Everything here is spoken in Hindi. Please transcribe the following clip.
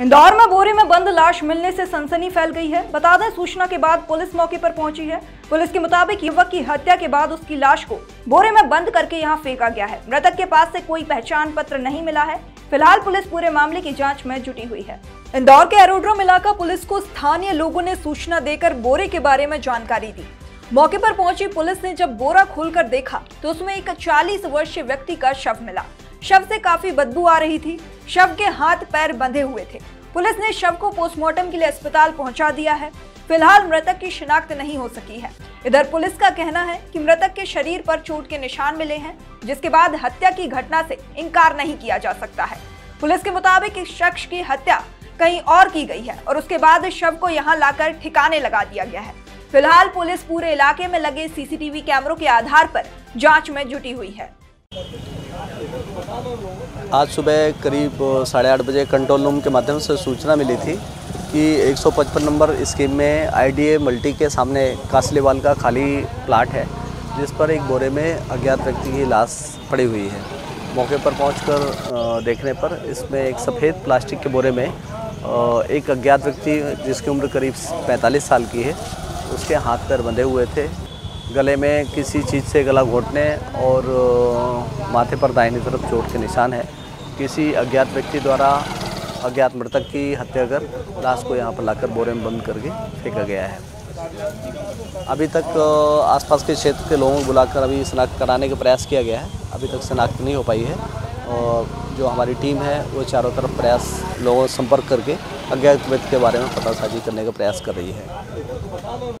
इंदौर में बोरे में बंद लाश मिलने से सनसनी फैल गई है। बता दें, सूचना के बाद पुलिस मौके पर पहुँची है। पुलिस के मुताबिक युवक की हत्या के बाद उसकी लाश को बोरे में बंद करके यहाँ फेंका गया है। मृतक के पास से कोई पहचान पत्र नहीं मिला है। फ़िलहाल पुलिस पूरे मामले की जाँच में जुटी हुई है। इंदौर के एरोड्रोम इलाका पुलिस को स्थानीय लोगों ने सूचना देकर बोरे के बारे में जानकारी दी। मौके पर पहुँची पुलिस ने जब बोरा खोलकर देखा तो उसमें एक 40 वर्षीय व्यक्ति का शव मिला। शव से काफ़ी बदबू आ रही थी। शव के हाथ पैर बंधे हुए थे। पुलिस ने शव को पोस्टमार्टम के लिए अस्पताल पहुँचा दिया है। फ़िलहाल मृतक की शिनाख्त नहीं हो सकी है। इधर पुलिस का कहना है कि मृतक के शरीर पर चोट के निशान मिले हैं, जिसके बाद हत्या की घटना से इनकार नहीं किया जा सकता है। पुलिस के मुताबिक इस शख्स की हत्या कहीं और की गई है और उसके बाद शव को यहाँ लाकर ठिकाने लगा दिया गया है। फ़िलहाल पुलिस पूरे इलाके में लगे सीसीटीवी कैमरों के आधार पर जाँच में जुटी हुई है। आज सुबह करीब साढ़े आठ बजे कंट्रोल रूम के माध्यम से सूचना मिली थी कि 155 नंबर स्कीम में आईडीए मल्टी के सामने कासलीवाल का खाली प्लाट है, जिस पर एक बोरे में अज्ञात व्यक्ति की लाश पड़ी हुई है। मौके पर पहुंचकर देखने पर इसमें एक सफ़ेद प्लास्टिक के बोरे में एक अज्ञात व्यक्ति जिसकी उम्र करीब 45 साल की है, उसके हाथ पैर बंधे हुए थे। गले में किसी चीज़ से गला घोटने और माथे पर दाहिनी तरफ़ चोट के निशान है। किसी अज्ञात व्यक्ति द्वारा अज्ञात मृतक की हत्या कर लाश को यहाँ पर लाकर बोरे में बंद करके फेंका गया है। अभी तक आसपास के क्षेत्र के लोगों को बुलाकर अभी शनाख्त कराने का प्रयास किया गया है। अभी तक शनाख्त नहीं हो पाई है और जो हमारी टीम है, वो चारों तरफ़ प्रयास लोगों से संपर्क करके अज्ञात व्यक्ति के बारे में पता साझी करने का प्रयास कर रही है।